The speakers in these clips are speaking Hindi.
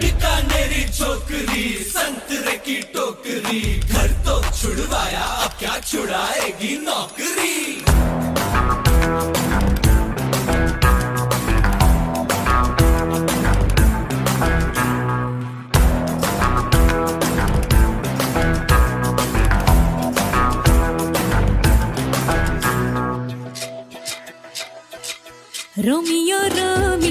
बीकानेरी छोकरी संतरे की टोकरी। घर तो छुड़वाया अब क्या छुड़ाएगी नौकरी? Romeo Romeo.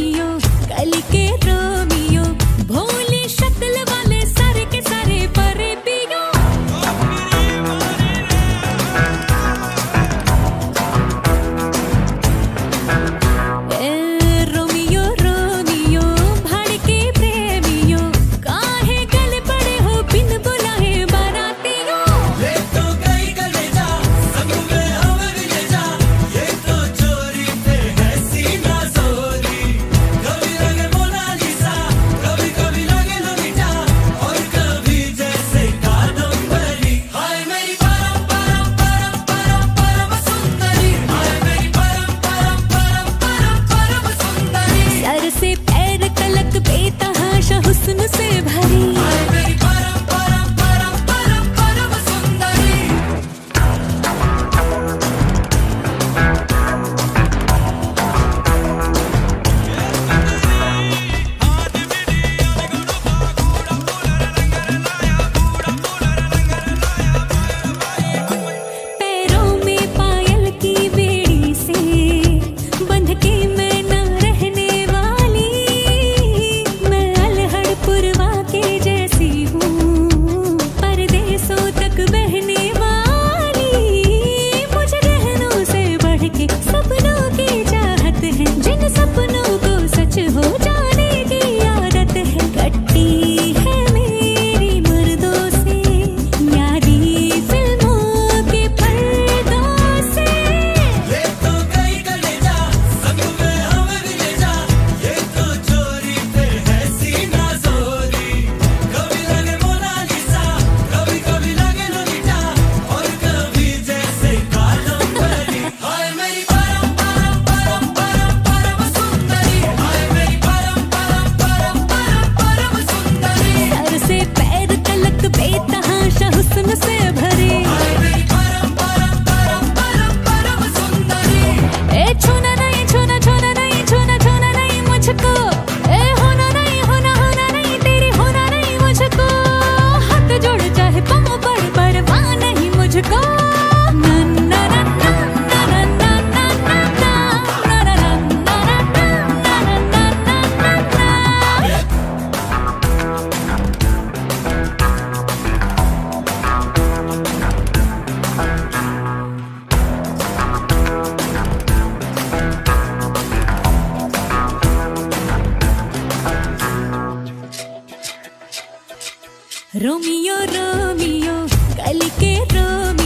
रोमियो रोमियो कल के रोमियो।